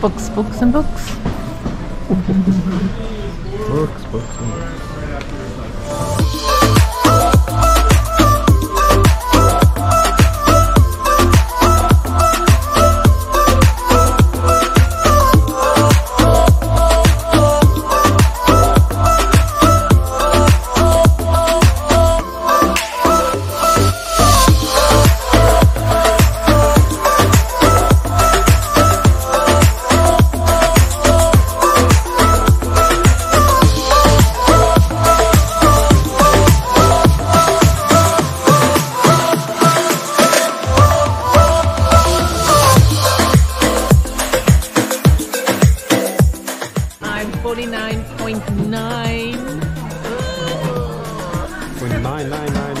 books books and books. Books, books, and books. I'm 49.9.